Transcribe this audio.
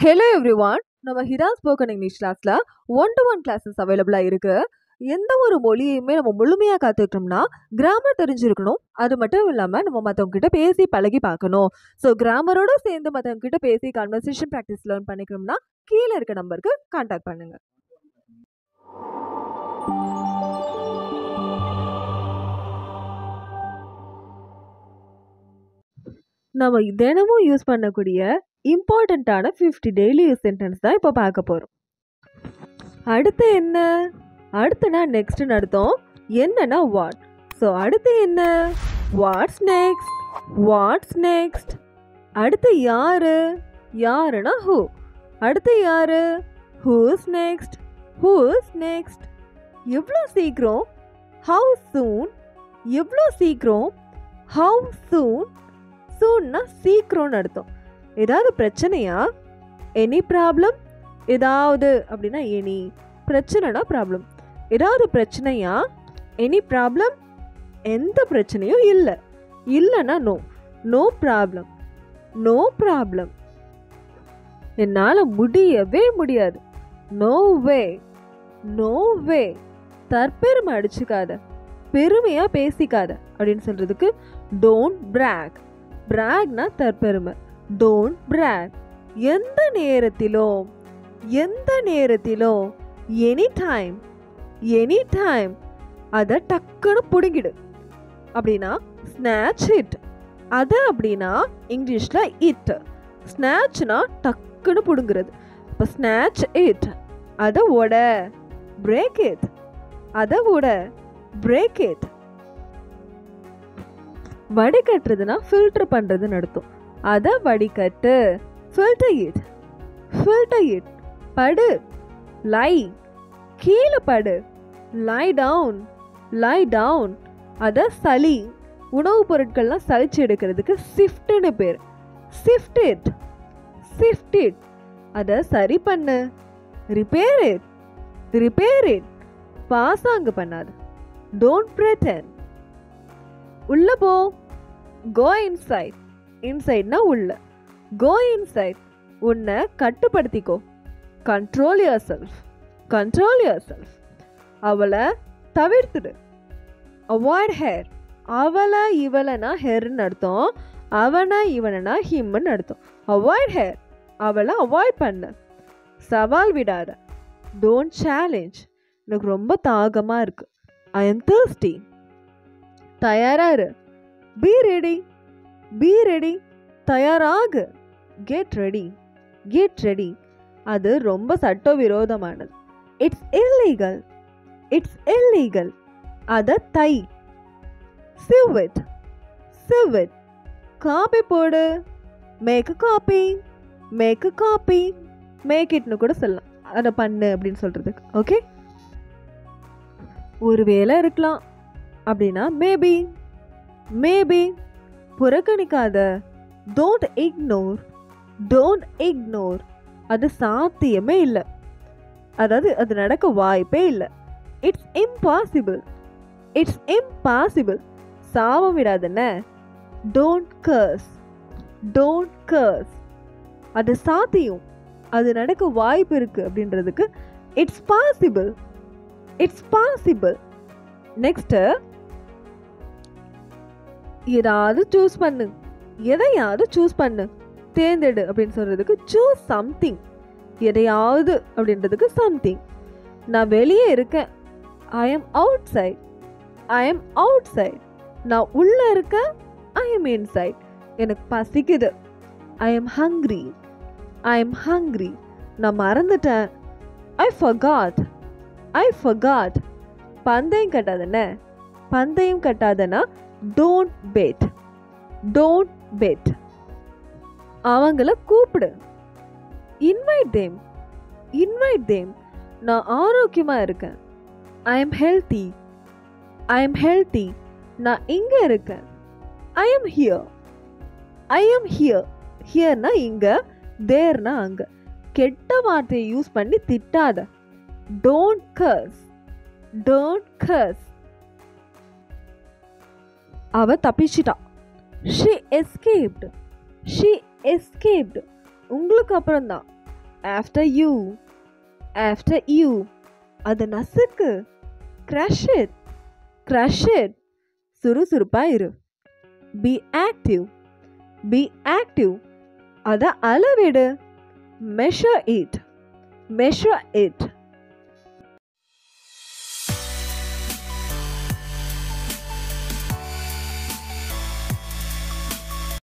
Hello everyone நம்ம Hira spoken English கிளாஸில் one to one classes அவைலபிளாக இருக்குது எந்த ஒரு மொழியுமே நம்ம முழுமையாக கற்றுக்கிட்டோம்னா கிராமர் தெரிஞ்சிருக்கணும். அது மட்டும் இல்லாமல் நம்ம மற்றவங்க கிட்ட பேசி பழகி பார்க்கணும். ஸோ கிராமரோடு சேர்ந்து மற்றவங்ககிட்ட பேசி கன்வர்சேஷன் ப்ராக்டிஸ் லேர்ன் பண்ணிக்கணும்னா கீழே இருக்க நம்பருக்கு கான்டாக்ட் பண்ணுங்கள் நம்ம தினமும் யூஸ் பண்ணக்கூடிய இம்பார்ட்டண்ட்டான ஃபிஃப்டி டெய்லி யூஸ் சென்டென்ஸ் தான் இப்போ பார்க்க போகிறோம் அடுத்து என்ன? அடுத்துனா நெக்ஸ்ட்னு அர்த்தம். என்னன்னா வாட் ஸோ அடுத்து என்ன? வாட்ஸ் நெக்ஸ்ட் வாட்ஸ் நெக்ஸ்ட் அடுத்து யாரு? யாருன்னா ஹூ அடுத்து யாரு? ஹூஸ் நெக்ஸ்ட் ஹூஸ் நெக்ஸ்ட் எவ்வளோ சீக்கிரம்? ஹவு சூன் எவ்வளோ சீக்கிரம்? ஹவு சூன் சூன்னா சீக்கிரம்னு அர்த்தம். ஏதாவது பிரச்சனையா? எனி ப்ராப்ளம் ஏதாவது அப்படின்னா எனி பிரச்சனைனா ப்ராப்ளம் ஏதாவது பிரச்சனையா? எனி ப்ராப்ளம் எந்த பிரச்சனையும் இல்லை. இல்லைன்னா no no problem no problem என்னால் முடியவே முடியாது. நோ வே நோ வே தற்பெருமை அடிச்சுக்காத. பெருமையாக பேசிக்காத. அப்படின்னு சொல்கிறதுக்கு டோன்ட் பிராக் பிராக்னா தற்பெருமை. டோன்ட் பிராக் எந்த நேரத்திலோ எந்த நேரத்திலோ எனி டைம் எனி டைம் அதை டக்குன்னு பிடுங்கிடு. அப்படின்னா ஸ்நாச் இட் அது அப்படின்னா இங்கிலீஷில் இட் ஸ்நாச்னா டக்குன்னு பிடுங்குறது. இப்போ ஸ்நாச் இட் அதை உட பிரேக் இட் அதை விட பிரேக் இட் வடிகட்டுறதுனா ஃபில்டர் பண்ணுறதுன்னு நடத்தும் அதை வடிகட்டு. ஃபில்டர் இட் ஃபில்டர் இட் படு. லை கீழே படு. லை டவுன் லை டவுன் அதை சளி. உணவுப் பொருட்கள்லாம் சளிச்சு எடுக்கிறதுக்கு சிஃப்ட்னு பேர். சிஃப்ட் இட் சிஃப்ட் இட் அதை சரி பண்ணு. ரிப்பேர் இட் ரிப்பேர் இட் பாசாங்கு பண்ணாது. Don't pretend. உள்ள போ. கோ இன்சைட் இன்சைட்னா உள்ள. கோ இன்சைட் உன்னை கட்டுப்படுத்திக்கோ. Control yourself control yourself அவளை தவிர்த்துடு. அவாய்ட் ஹேர் அவளை இவளைனா ஹெர்னு அர்த்தம். அவனை இவனைனா ஹிம்னு அர்த்தம். அவாய்ட் ஹேர் அவளை அவாய்ட் பண்ணு. சவால் விடாத. டோன்ட் சேலஞ்ச் எனக்கு ரொம்ப தாகமாக இருக்குது ஐ எம் தேர்ஸ்டி தயாராக இரு. பி ரெடி பி ரெடி தயாராகு. கெட் ரெடி கெட் ரெடி அது ரொம்ப சட்டவிரோதமானது. இட்ஸ் இல்லீகல் இட்ஸ் இல்லீகல் அதை தை. Sew it sew it copy போடு. Make copy make copy make இட்னு கூட சொல்லலாம். அதை பண்ணு அப்படின்னு சொல்கிறதுக்கு ஓகே ஒரு வேலை இருக்கலாம். அப்படின்னா மேபி மேபி புறக்கணிக்காத. டோன்ட் இக்னோர் டோன்ட் இக்னோர் அது சாத்தியமே இல்லை. அதாவது அது நடக்க வாய்ப்பே இல்லை. இட்ஸ் இம்பாசிபிள் இட்ஸ் இம்பாசிபிள் சாபம் விடாதுன்ன டோன்ட் கர்ஸ் டோன்ட் கர்ஸ் அது சாத்தியம். அது நடக்க வாய்ப்பு இருக்குது அப்படின்றதுக்கு it's possible it's possible next ஏதாவது சூஸ் பண்ணு. எதையாவது சூஸ் பண்ணு. தேர்ந்தெடு அப்படின்னு சொல்கிறதுக்கு சூஸ் சம்திங் எதையாவது அப்படின்றதுக்கு சம்திங் நான் வெளியே இருக்கேன். I am outside I am outside நான் உள்ளே இருக்கேன். ஐ எம் இன்சைட் எனக்கு பசிக்குது. I am hungry I am hungry நான் மறந்துட்டேன். ஐ ஃபகாட் ஐ ஃபகாட் பந்தயம் கட்டாதன? பந்தயம் கட்டாதனா? டோன்ட் பெட் டோன்ட் பெட் அவங்கள கூப்பிடு. இன்வைட் தேம் இன்வைட் தேம் நான் ஆரோக்கியமாக இருக்கேன். I am healthy I am healthy நான் இங்கே இருக்கேன். I am here I am here ஹியர்னா இங்கே தேர்னா அங்கே. கெட்ட வார்த்தையை யூஸ் பண்ணி திட்டாத. டோன்ட் கர்ஸ் டோன்ட் கர்ஸ் அவ தப்பிச்சிட்டா. ஷி எஸ்கேப்டு ஷி எஸ்கேப்டு உங்களுக்கு அப்புறம் தான் ஆஃப்டர் யூ ஆஃப்டர் யூ அதை நசுக்கு. க்ரஷ் இட் க்ரஷ் இட் சுறுசுறுப்பாக இரு. பி ஆக்டிவ் பி ஆக்டிவ் அதை அளவிடு. Measure it measure it